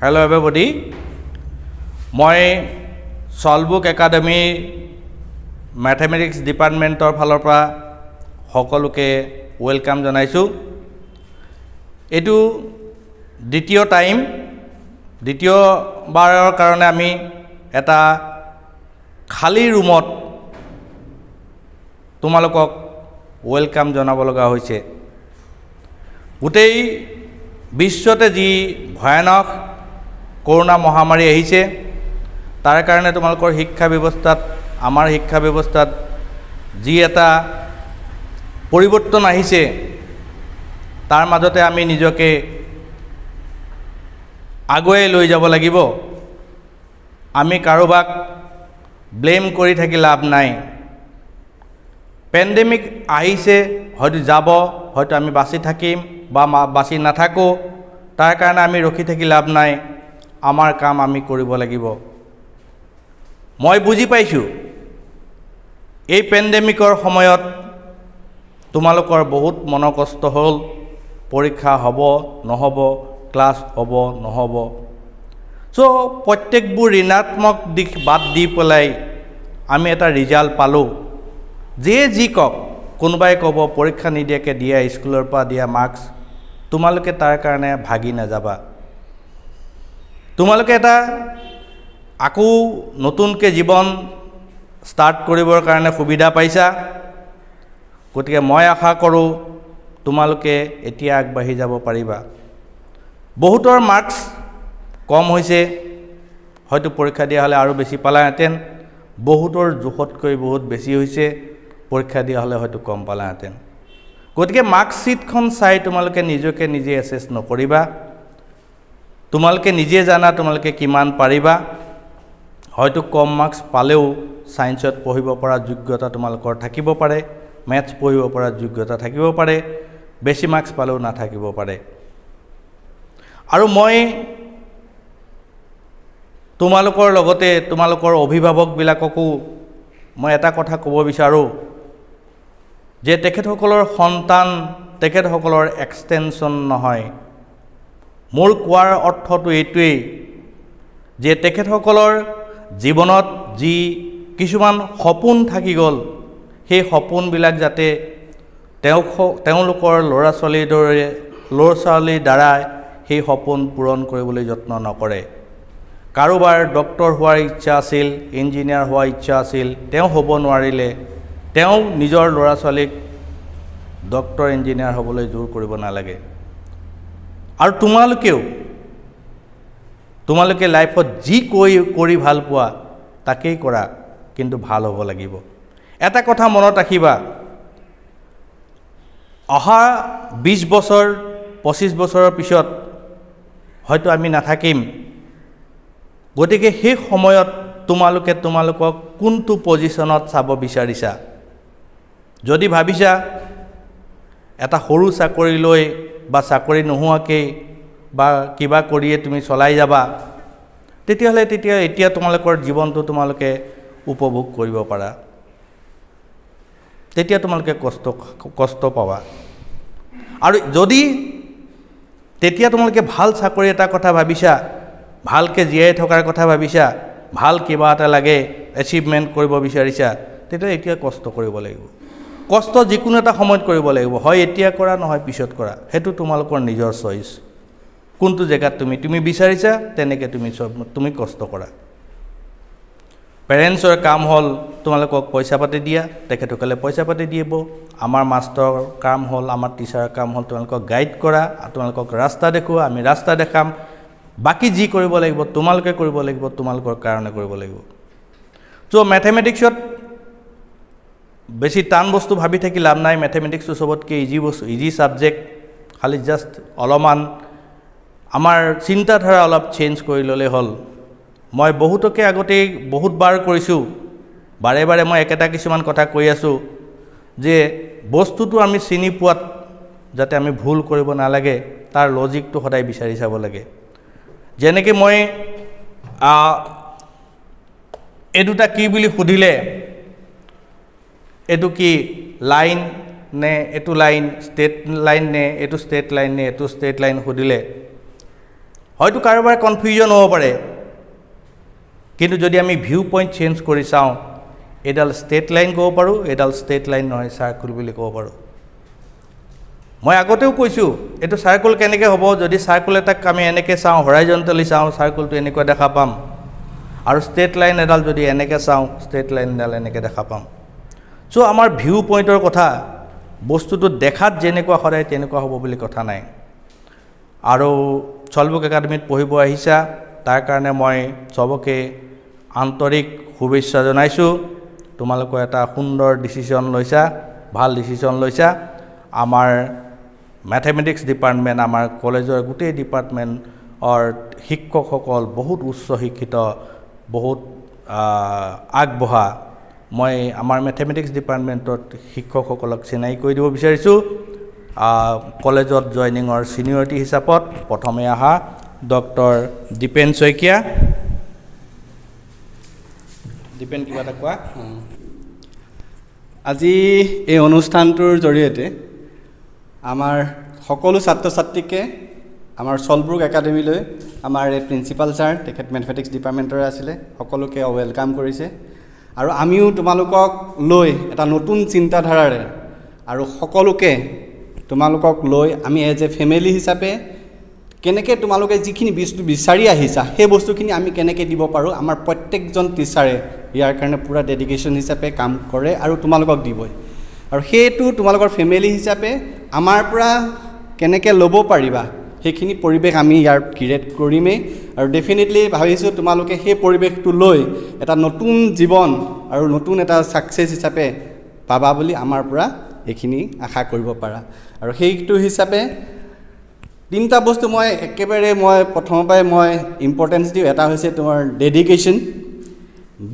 Hello এভেবডি মই Saltbrook একাডেমীৰ mathematics ডিপাৰ্টমেণ্টৰ ফালৰ পৰা সকলোকে ৱেলকাম জনাইছোঁ। এইটো দ্বিতীয় টাইম দ্বিতীয়বাৰৰ কাৰণে আমি এটা খালী ৰুমত তোমালোকক ৱেলকাম জনাব লগা হৈছে। গোটেই বিশ্বতে যি ভয়ানক কৰোণা মহামাৰী আহিছে তাৰ কাৰণে তোমালোকৰ শিক্ষা ব্যৱস্থাত আমাৰ শিক্ষা ব্যৱস্থাত যি এটা পৰিৱৰ্তন আহিছে তাৰ মাজতে আমি নিজকে আগুৱাই লৈ যাব লাগিব। আমি কাৰোবাক ব্লেম কৰি থাকি লাভ নাই। পেণ্ডেমিক আহিছে হয়তো যাব হয়তো আমি বাচি থাকিম বা বাচি নাথাকোঁ তাৰ কাৰণে আমি ৰখি থাকি লাভ নাই। আমাৰ কাম আমি কৰিব লাগিব। মই বুজি পাইছোঁ। এই পেণ্ডেমিকৰ সময়ত তোমালোকৰ বহুত মনৰ কষ্ট হ'ল। পৰীক্ষা হ'ব নহ'ব ক্লাছ হ'ব নহ'ব। চ' প্ৰত্যেকবোৰ ঋণাত্মক দিশ বাদ দি পেলাই আমি এটা ৰিজাল্ট পালোঁ। যিয়ে যি কওক কোনোবাই ক'ব পৰীক্ষা নিদিয়াকৈ দিয়া স্কুলৰ পৰা দিয়া মাৰ্কছ তোমালোকে তাৰ কাৰণে ভাগি নাযাবা। তোমালোকে এটা আকৌ নতুনকৈ জীৱন ষ্টাৰ্ট কৰিবৰ কাৰণে সুবিধা পাইছা। গতিকে মই আশা কৰোঁ তোমালোকে এতিয়া আগবাঢ়ি যাব পাৰিবা। বহুতৰ মাৰ্কছ কম হৈছে হয়তো পৰীক্ষা দিয়া হ'লে আৰু বেছি পালাহেঁতেন। বহুতৰ জোখতকৈ বহুত বেছি হৈছে পৰীক্ষা দিয়া হ'লে হয়তো কম পালাহেঁতেন। গতিকে মাৰ্কশ্বিটখন চাই তোমালোকে নিজকে নিজে এছেছ নকৰিবা। তোমালোকে নিজে জানা তোমালোকে কিমান পাৰিবা। হয়তো কম মাৰ্কছ পালেও ছায়েন্সত পঢ়িব পৰা যোগ্যতা তোমালোকৰ থাকিব পাৰে মেথছ পঢ়িব পৰা যোগ্যতা থাকিব পাৰে বেছি মাৰ্কছ পালেও নাথাকিব পাৰে। আৰু মই তোমালোকৰ লগতে তোমালোকৰ অভিভাৱকবিলাককো মই এটা কথা ক'ব বিচাৰোঁ যে তেখেতসকলৰ সন্তান তেখেতসকলৰ এক্সটেনশ্যন নহয়। মোৰ কোৱাৰ অৰ্থটো এইটোৱেই যে তেখেতসকলৰ জীৱনত যি কিছুমান সপোন থাকি গ'ল সেই সপোনবিলাক যাতে তেওঁ তেওঁলোকৰ ল'ৰা ছোৱালীৰ দৰে ল'ৰা ছোৱালীৰ দ্বাৰাই সেই সপোন পূৰণ কৰিবলৈ যত্ন নকৰে। কাৰোবাৰ ডক্তৰ হোৱাৰ ইচ্ছা আছিল ইঞ্জিনিয়াৰ হোৱাৰ ইচ্ছা আছিল তেওঁ হ'ব নোৱাৰিলে তেওঁ নিজৰ ল'ৰা ছোৱালীক ডক্তৰ ইঞ্জিনিয়াৰ হ'বলৈ জোৰ কৰিব নালাগে। আৰু তোমালোকেও তোমালোকে লাইফত যি কৰি কৰি ভাল পোৱা তাকেই কৰা কিন্তু ভাল হ'ব লাগিব। এটা কথা মনত ৰাখিবা অহা বিছ বছৰ পঁচিছ বছৰৰ পিছত হয়তো আমি নাথাকিম। গতিকে সেই সময়ত তোমালোকে তোমালোকক কোনটো পজিশ্যনত চাব বিচাৰিছা? যদি ভাবিছা এটা সৰু চাকৰি লৈ বা চাকৰি নোহোৱাকৈ বা কিবা কৰিয়ে তুমি চলাই যাবা তেতিয়াহ'লে তেতিয়া এতিয়া তোমালোকৰ জীৱনটো তোমালোকে উপভোগ কৰিব পাৰা। তেতিয়া তোমালোকে কষ্ট কষ্ট পাবা। আৰু যদি তেতিয়া তোমালোকে ভাল চাকৰি এটা কথা ভাবিছা ভালকৈ জীয়াই থকাৰ কথা ভাবিছা ভাল কিবা এটা লাগে এচিভমেণ্ট কৰিব বিচাৰিছা তেতিয়া এতিয়া কষ্ট কৰিব লাগিব। কষ্ট যিকোনো এটা সময়ত কৰিব লাগিব। হয় এতিয়া কৰা নহয় পিছত কৰা। সেইটো তোমালোকৰ নিজৰ চইচ কোনটো জেগাত তুমি তুমি বিচাৰিছা তেনেকৈ তুমি চব তুমি কষ্ট কৰা। পেৰেণ্টছৰ কাম হ'ল তোমালোকক পইচা পাতি দিয়া তেখেতসকলে পইচা পাতি দিব। আমাৰ মাষ্টৰৰ কাম হ'ল আমাৰ টিচাৰৰ কাম হ'ল তোমালোকক গাইড কৰা তোমালোকক ৰাস্তা দেখুওৱা আমি ৰাস্তা দেখাম। বাকী যি কৰিব লাগিব তোমালোকে কৰিব লাগিব তোমালোকৰ কাৰণে কৰিব লাগিব। চ' মেথেমেটিক্সত বেছি টান বস্তু ভাবি থাকি লাভ নাই মেথেমেটিক্সটো চবতকৈ ইজি বস্তু ইজি ছাবজেক্ট খালি জাষ্ট অলপমান আমাৰ চিন্তাধাৰা অলপ চেঞ্জ কৰি ল'লে হ'ল। মই বহুতকে আগতেই বহুতবাৰ কৰিছোঁ বাৰে বাৰে মই একেটা কিছুমান কথা কৈ আছোঁ যে বস্তুটো আমি চিনি পোৱাত যাতে আমি ভুল কৰিব নালাগে তাৰ লজিকটো সদায় বিচাৰি চাব লাগে। যেনেকৈ মই এই দুটা কি বুলি সুধিলে এইটো কি লাইন নে এইটো লাইন ষ্টেট লাইন নে এইটো ষ্টেট লাইন নে এইটো ষ্টেট লাইন সুধিলে হয়তো কাৰোবাৰ কনফিউজন হ'ব পাৰে। কিন্তু যদি আমি ভিউ পইণ্ট চেঞ্জ কৰি চাওঁ এইডাল ষ্টেট লাইন ক'ব পাৰোঁ এইডাল ষ্টেট লাইন নহয় চাৰ্কুল বুলি ক'ব পাৰোঁ। মই আগতেও কৈছোঁ এইটো চাৰ্কুল কেনেকৈ হ'ব যদি চাৰ্কুল এটাক আমি এনেকৈ চাওঁ হৰাইজণ্টেলি চাওঁ চাৰ্কুলটো এনেকুৱা দেখা পাম। আৰু ষ্টেট লাইন এডাল যদি এনেকৈ চাওঁ ষ্টেট লাইন এডাল এনেকৈ দেখা পাম। চ' আমাৰ ভিউ পইণ্টৰ কথা বস্তুটো দেখাত যেনেকুৱা সদায় তেনেকুৱা হ'ব বুলি কথা নাই। আৰু চলবুক একাডেমীত পঢ়িব আহিছা তাৰ কাৰণে মই চবকে আন্তৰিক শুভেচ্ছা জনাইছোঁ। তোমালোকৰ এটা সুন্দৰ ডিচিশ্যন লৈছা ভাল ডিচিশ্যন লৈছা। আমাৰ মেথেমেটিক্স ডিপাৰ্টমেণ্ট আমাৰ কলেজৰ গোটেই ডিপাৰ্টমেণ্টৰ শিক্ষকসকল বহুত উচ্চ শিক্ষিত বহুত আগবঢ়া। মই আমাৰ মেথেমেটিক্স ডিপাৰ্টমেণ্টত শিক্ষকসকলক চিনাকি কৰি দিব বিচাৰিছোঁ। কলেজত জইনিঙৰ ছিনিয়ৰিটি হিচাপত প্ৰথমে অহা ডক্টৰ দীপেন শইকীয়া। দীপেন কিবা এটা কোৱা। আজি এই অনুষ্ঠানটোৰ জৰিয়তে আমাৰ সকলো ছাত্ৰ ছাত্ৰীকে আমাৰ চলব্ৰুক একাডেমীলৈ আমাৰ এই প্ৰিন্সিপাল ছাৰ তেখেত মেথমেটিক্স ডিপাৰ্টমেণ্টৰে আছিলে সকলোকে ৱেলকাম কৰিছে। আৰু আমিও তোমালোকক লৈ এটা নতুন চিন্তাধাৰাৰে আৰু সকলোকে তোমালোকক লৈ আমি এজ এ ফেমিলি হিচাপে কেনেকৈ তোমালোকে যিখিনি বস্তু বিচাৰি আহিছা সেই বস্তুখিনি আমি কেনেকৈ দিব পাৰোঁ আমাৰ প্ৰত্যেকজন টিচাৰে ইয়াৰ কাৰণে পূৰা ডেডিকেশ্যন হিচাপে কাম কৰে আৰু তোমালোকক দিবই। আৰু সেইটো তোমালোকৰ ফেমিলি হিচাপে আমাৰ পৰা কেনেকৈ ল'ব পাৰিবা সেইখিনি পৰিৱেশ আমি ইয়াৰ ক্ৰিয়েট কৰিমেই। আৰু ডেফিনেটলি ভাবিছোঁ তোমালোকে সেই পৰিৱেশটো লৈ এটা নতুন জীৱন আৰু নতুন এটা ছাকচেছ হিচাপে পাবা বুলি আমাৰ পৰা এইখিনি আশা কৰিব পাৰা। আৰু সেইটো হিচাপে তিনিটা বস্তু মই একেবাৰে মই প্ৰথমৰ পৰাই মই ইম্পৰ্টেঞ্চ দিওঁ। এটা হৈছে তোমাৰ ডেডিকেশ্যন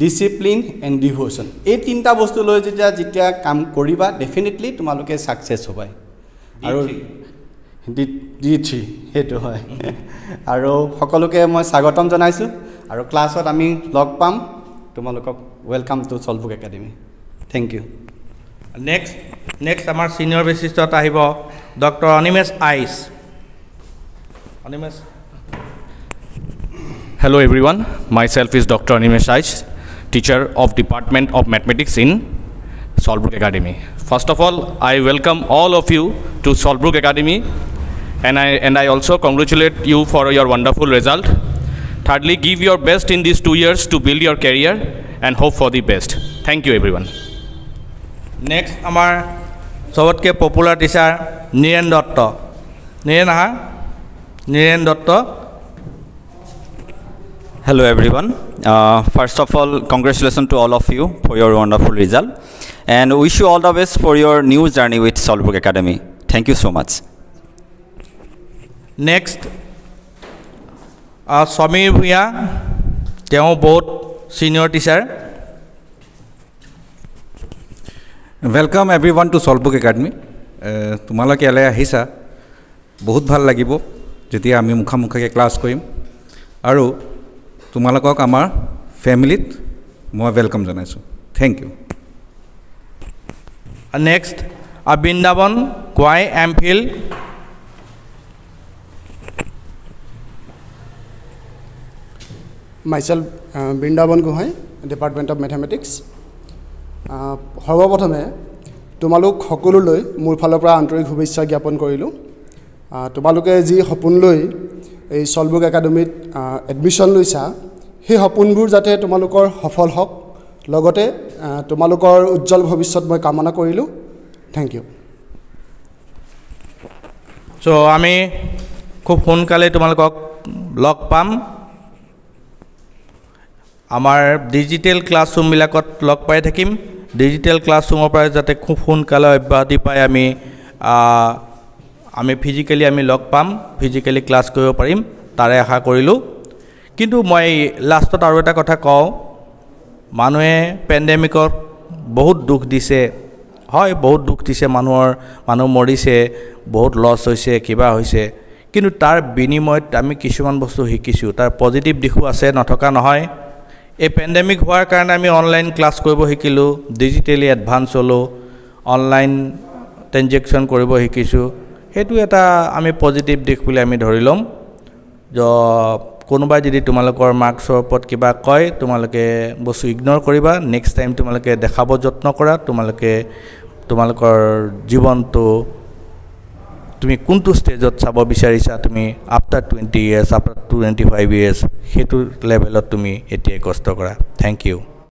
ডিচিপ্লিন এণ্ড ডিভ'শ্যন এই তিনিটা বস্তু লৈ যেতিয়া যেতিয়া কাম কৰিবা ডেফিনেটলি তোমালোকে ছাকচেছ হ'বাই। আৰু ডি ডি থ্ৰী সেইটো হয়। আৰু সকলোকে মই স্বাগতম জনাইছোঁ। আৰু ক্লাছত আমি লগ পাম। তোমালোকক welcome to চলবুক academy thank you next next আমাৰ ছিনিয়ৰ বেচিষ্টত আহিব doctor Animesh Aich. Animesh Hello everyone, myself is Dr. Animesh Aish, teacher of Department of Mathematics in Solbrook Academy. First of all, I welcome all of you to Solbrook Academy and I, and I also congratulate you for your wonderful result. Thirdly, give your best in these two years to build your career and hope for the best. Thank you everyone. Next আমাৰ চবতকৈ popular teacher Niren Dutta Niren আহা Niren Dutta Hello everyone. Uh, first of all, congratulations to all of you for your wonderful result and wish you all the best for your new journey with Solbrook Academy. Thank you so much. Next Samir Bhuyan তেওঁ বহুত senior teacher welcome everyone to চলবুক academy তোমালোকে ইয়ালৈ আহিছা বহুত ভাল লাগিব যেতিয়া আমি মুখামুখিকৈ ক্লাছ কৰিম আৰু তোমালোকক আমাৰ ফেমিলিত মই ৱেলকাম জনাইছোঁ। থেংক ইউ নেক্সট বৃন্দাবন কোৱাই M Phil uh, Brindaban Gohain department of mathematics সৰ্বপ্ৰথমে তোমালোক সকলোলৈ মোৰ ফালৰ পৰা আন্তৰিক শুভেচ্ছা জ্ঞাপন কৰিলোঁ। আহ, তোমালোকে যি সপোন লৈ এই চলবুক একাডেমীত এডমিশ্যন লৈছা। সেই সপোনবোৰ যাতে তোমালোকৰ সফল হওক লগতে তোমালোকৰ উজ্জ্বল ভৱিষ্যত মই কামনা কৰিলোঁ। থেংক ইউ চ' আমি খুব সোনকালে তোমালোকক লগ পাম। আমাৰ ডিজিটেল ক্লাছৰুমবিলাকত লগ পাই থাকিম। ডিজিটেল ক্লাছৰুমৰ পৰা যাতে খুব সোনকালে অব্যাহতি পাই আমি আমি ফিজিকেলি আমি লগ পাম ফিজিকেলি ক্লাছ কৰিব পাৰিম তাৰে আশা কৰিলোঁ। কিন্তু মই লাষ্টত আৰু এটা কথা কওঁ মানুহে পেণ্ডেমিকত বহুত দুখ দিছে। হয় বহুত দুখ দিছে মানুহৰ মানুহ মৰিছে বহুত লছ হৈছে কিবা হৈছে। কিন্তু তাৰ বিনিময়ত আমি কিছুমান বস্তু শিকিছোঁ। তাৰ পজিটিভ দিশো আছে নথকা নহয়। এই পেণ্ডেমিক হোৱাৰ কাৰণে আমি অনলাইন ক্লাছ কৰিব শিকিলোঁ ডিজিটেলি এডভান্স হ'লোঁ অনলাইন ট্ৰেঞ্জেকশ্যন কৰিব শিকিছোঁ। সেইটো এটা আমি পজিটিভ দিশ বুলি আমি ধৰি ল'ম। কোনোবাই যদি তোমালোকৰ মাৰ্কছৰ ওপৰত কিবা কয় তোমালোকে বস্তু ইগন'ৰ কৰিবা। নেক্সট টাইম তোমালোকে দেখাব যত্ন কৰা তোমালোকে তোমালোকৰ জীৱনটো তুমি কোনটো ষ্টেজত চাব বিচাৰিছা তুমি after twenty years after twenty five years সেইটো লেভেলত তুমি এতিয়াই কষ্ট কৰা। Thank U